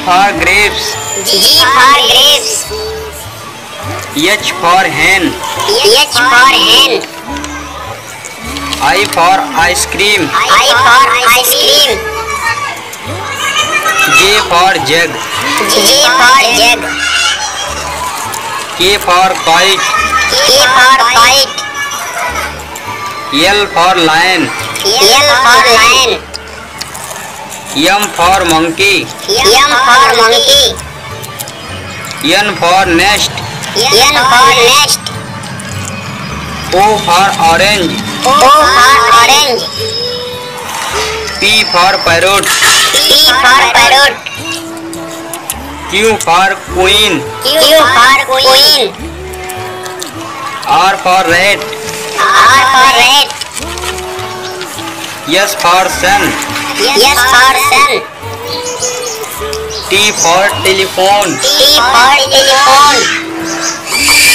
G for grapes. G for grapes. H for hen. H for hen. I for ice cream. I for ice cream. J for jug. J for jug. K for kite. K for kite. L for lion. L for lion. M for monkey. M for monkey. N for nest. N for nest. O for orange. O for orange. P for parrot. P for parrot. Q for queen. Q for queen. R for rat. R for rat. S for sun. S for sun. T for telephone. T for telephone.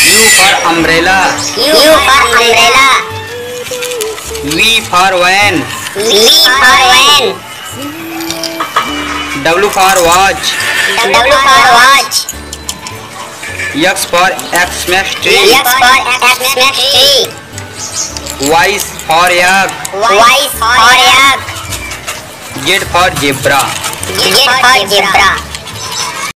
U for umbrella. U for umbrella. V for van. V for van. W for watch. W for watch. X for Xmas tree. X for Xmas tree. Y for yak. Y for yak. Gate for zebra Z for zebra